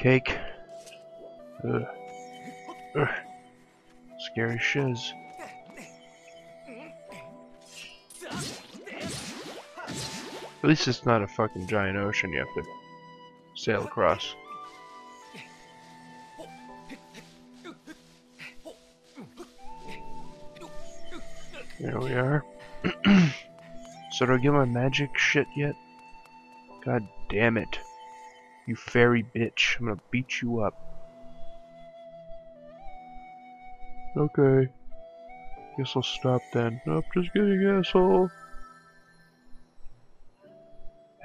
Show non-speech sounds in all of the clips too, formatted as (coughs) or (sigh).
Cake. Ugh. Ugh. Scary shiz. At least it's not a fucking giant ocean you have to sail across. There we are. (clears throat) so do I get my magic shit yet? God damn it. You fairy bitch. I'm gonna beat you up. Okay. Guess I'll stop then. Nope, just kidding, asshole.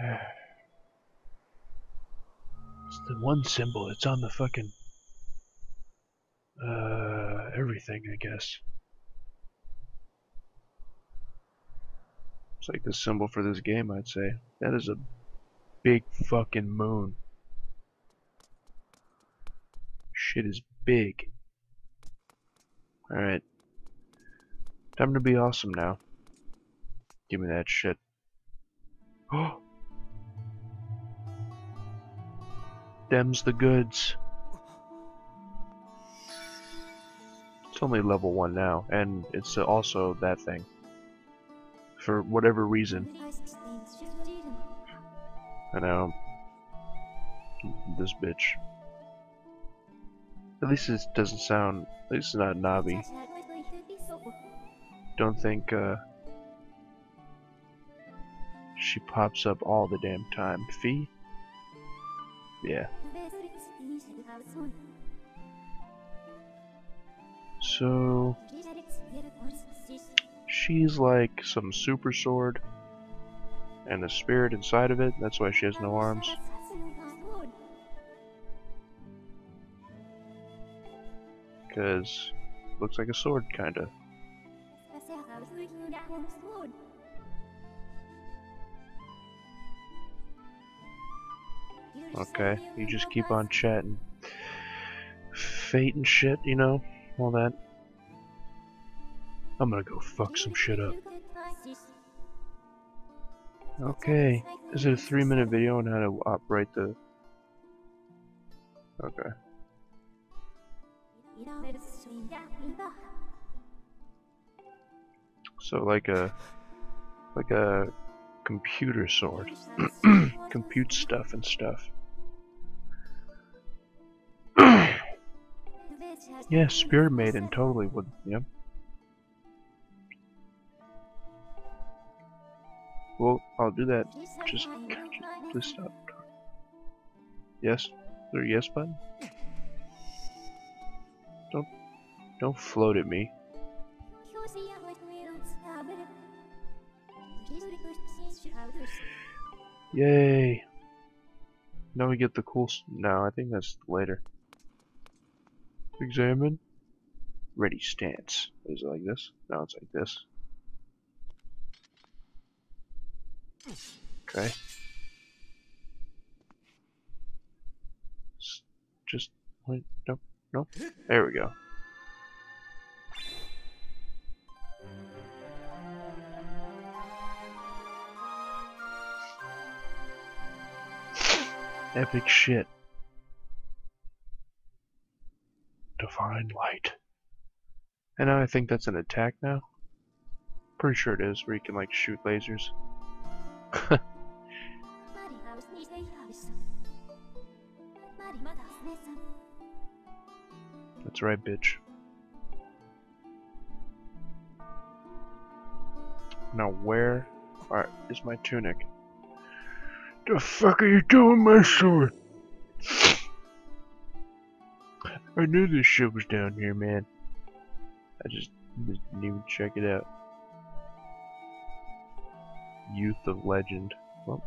(sighs) It's the one symbol. It's on the fucking... Uh, everything, I guess. It's like the symbol for this game, I'd say. That is a big fucking moon. Shit is big. Alright. Time to be awesome now. Give me that shit. Oh! (gasps) Them's the goods. It's only level 1 now, and it's also that thing. For whatever reason. I know. This bitch. At least it doesn't sound. At least it's not Navi. Don't think uh, she pops up all the damn time. Fi? Yeah. So she's like some super sword and a spirit inside of it. That's why she has no arms. Because looks like a sword, kinda. Okay, you just keep on chatting. Fate and shit, you know, all that. I'm gonna go fuck some shit up. Okay, is it a three minute video on how to operate the... Okay. So like a like a computer sword. (clears throat) Compute stuff and stuff. (clears throat) yeah, Spirit Maiden totally would, yep. Well, I'll do that. Just, please stop. Yes? Is there a yes button? Don't float at me. Yay! Now we get the cool. no, I think that's later. Examine. Ready stance. Is it like this? No, it's like this. Okay. Just wait. Nope. Nope. There we go. Epic shit. Divine light. And I think that's an attack now. Pretty sure it is, where you can like shoot lasers. (laughs) That's right, bitch. Now where are, is my tunic? What the fuck are you doing, my sword? I knew this shit was down here, man. I just didn't even check it out. Youth of Legend. Well,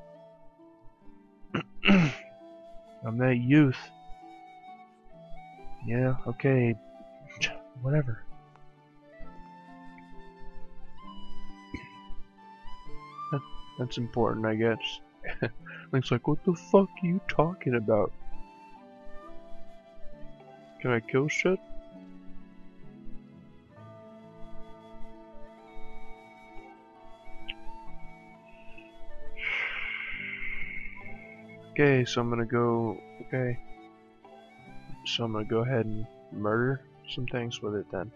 (clears throat) I'm that youth. Yeah, okay. (clears throat) Whatever. That's important, I guess. Link's like, what the fuck are you talking about? Can I kill shit? Okay, so I'm gonna go. Okay. So I'm gonna go ahead and murder some things with it then.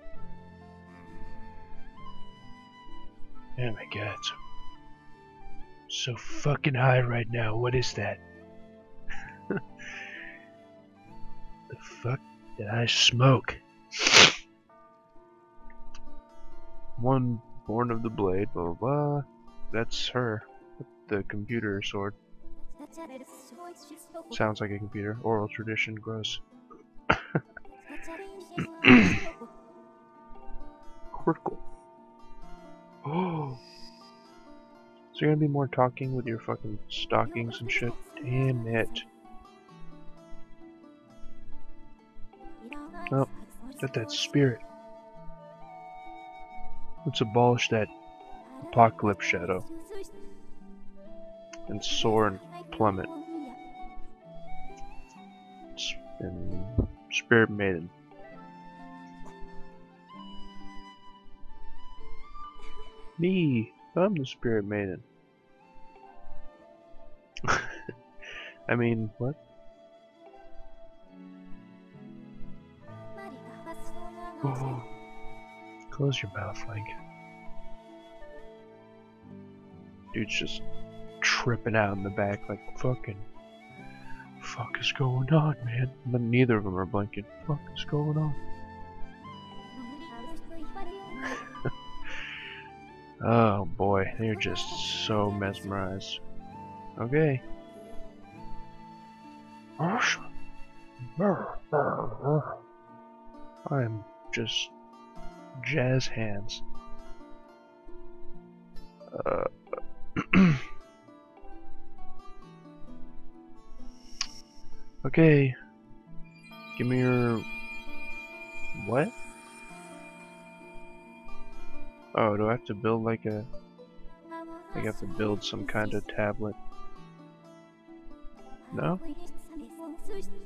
Oh my god, so, so fucking high right now. What is that? (laughs) the fuck did I smoke? One born of the blade, blah blah blah. That's her. The computer sword. Sounds like a computer. Oral tradition, gross. (coughs) (coughs) (coughs) there gonna be more talking with your fucking stockings and shit? Damn it. Oh, got that spirit. Let's abolish that apocalypse shadow and soar and plummet. And spirit maiden. Me, I'm the spirit maiden. I mean, what? Oh. (sighs) Close your mouth, Link. Dude's just tripping out in the back like fucking fuck is going on, man? But neither of them are blinking. Fuck is going on? (laughs) oh boy, they're just so mesmerized. Okay. I'm just jazz hands. Uh, (clears throat) okay. Give me your... What? Oh, do I have to build like a... I have to build some kind of tablet. No?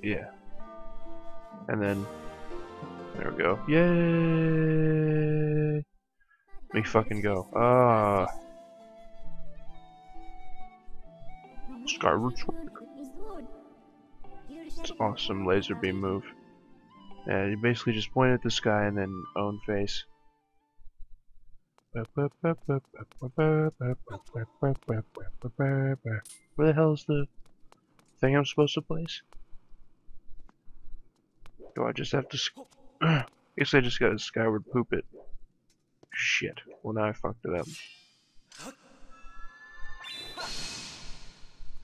Yeah. And then there we go. Yay! Me fucking go. Ah. Skyward Sword. It's awesome laser beam move. Yeah, you basically just point at the sky and then own face. Where the hell is the thing I'm supposed to place? Do I just have to... I (clears throat) Guess I just gotta skyward poop it. Shit. Well, now I fucked it up.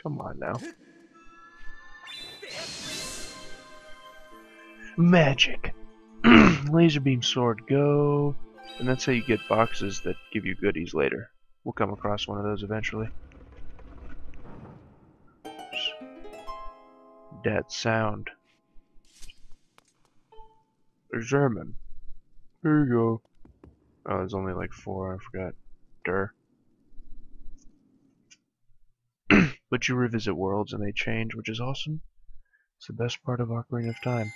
Come on now. Magic. (clears throat) Laser beam sword, go. And that's how you get boxes that give you goodies later. We'll come across one of those eventually. That sound. German. Here you go. Oh, there's only like four, I forgot. Der. (clears throat) but you revisit worlds and they change, which is awesome. It's the best part of Ocarina of Time.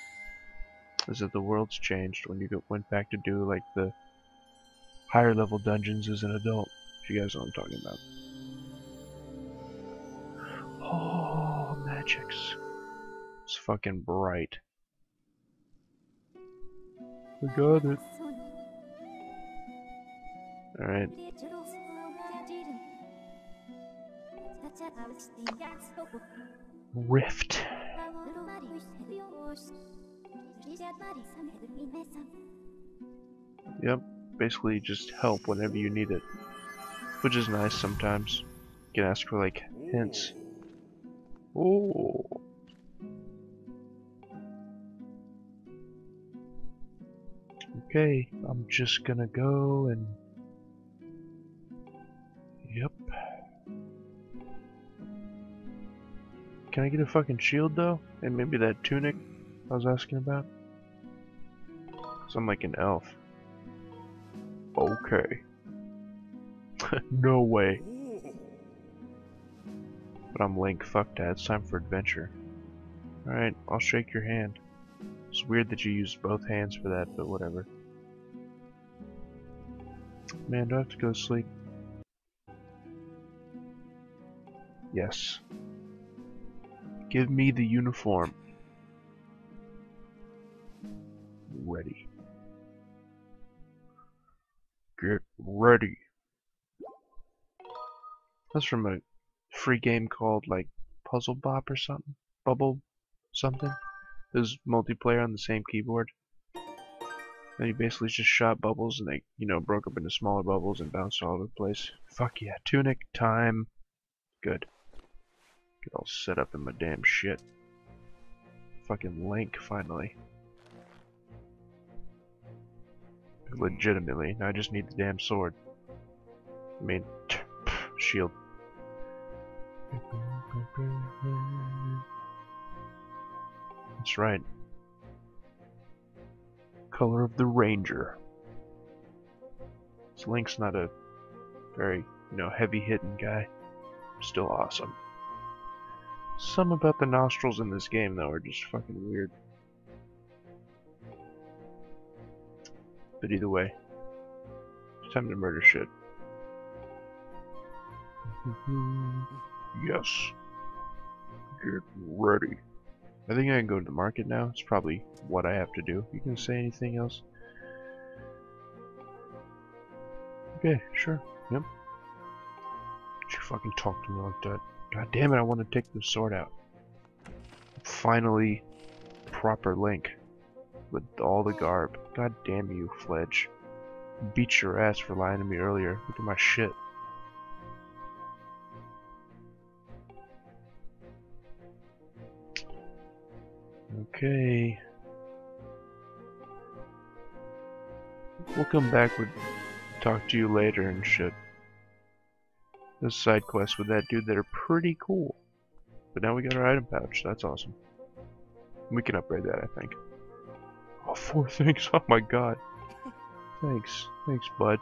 Is that the worlds changed when you went back to do like the higher level dungeons as an adult. If you guys know what I'm talking about. Oh, magics. It's fucking bright. We got it. Alright. Rift. Yep, basically just help whenever you need it. Which is nice sometimes. You can ask for like hints. Oh. Okay, I'm just gonna go and... Yep. Can I get a fucking shield though? And maybe that tunic I was asking about? So I'm like an elf. Okay. (laughs) no way. But I'm Link, fuck that, it's time for adventure. Alright, I'll shake your hand. It's weird that you used both hands for that, but whatever. Man, do I have to go to sleep? Yes. Give me the uniform. Ready. Get ready. That's from a free game called like Puzzle Bop or something. Bubble something. It was multiplayer on the same keyboard. And you basically just shot bubbles and they, you know, broke up into smaller bubbles and bounced all over the place. Fuck yeah. Tunic time. Good. Get all set up in my damn shit. Fucking Link, finally. Legitimately. Now I just need the damn sword. I mean, (tsk) shield. That's right. Color of the Ranger. This Link's not a very, you know, heavy-hitting guy. Still awesome. Some about the nostrils in this game, though, are just fucking weird. But either way, it's time to murder shit. (laughs) yes. Get ready. I think I can go to the market now. It's probably what I have to do. You can say anything else? Okay, sure. Yep. You fucking talk to me like that. God damn it, I want to take the sword out. Finally, proper Link. With all the garb. God damn you, Fledge. Beat your ass for lying to me earlier. Look at my shit. Okay. We'll come back with talk to you later and shit. Those side quests with that dude that are pretty cool. But now we got our item pouch, that's awesome. We can upgrade that, I think. Oh, four (laughs) things, oh my god. Thanks, thanks bud.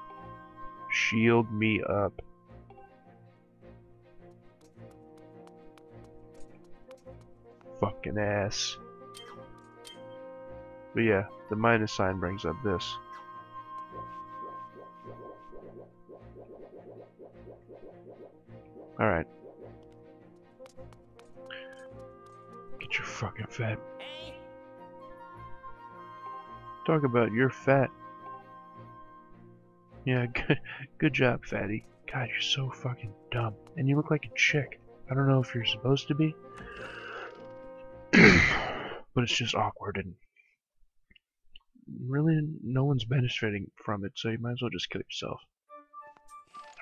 Shield me up. Fucking ass. But yeah, the minus sign brings up this. Alright. Get your fucking fat. Talk about your fat. Yeah, (laughs) good, good job, fatty. God, you're so fucking dumb. And you look like a chick. I don't know if you're supposed to be. (clears throat) but it's just awkward and really no one's benefiting from it, so you might as well just kill yourself.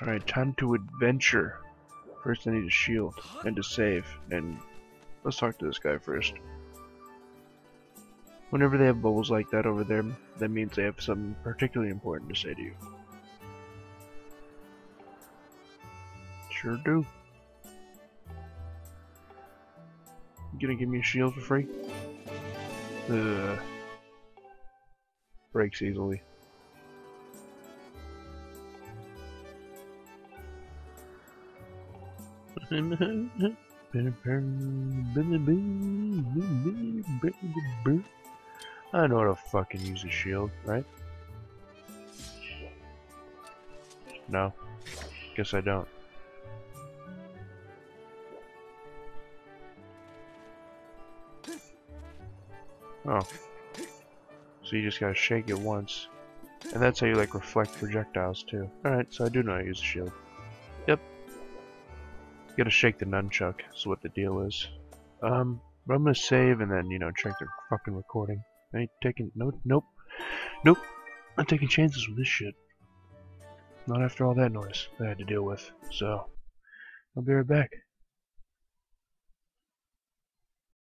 Alright, time to adventure. First I need a shield and to save, and let's talk to this guy first. Whenever they have bubbles like that over there, that means they have something particularly important to say to you. Sure do. You gonna give me a shield for free? Ugh. Breaks easily. (laughs) I know how to fucking use a shield, right? No. Guess I don't. Oh. So you just gotta shake it once. And that's how you like reflect projectiles too. Alright, so I do know how to use a shield. Yep, you gotta shake the nunchuck, is what the deal is. Um, but I'm gonna save and then, you know, check the fucking recording. I ain't taking, no, nope, nope, I'm taking chances with this shit. Not after all that noise that I had to deal with, so, I'll be right back.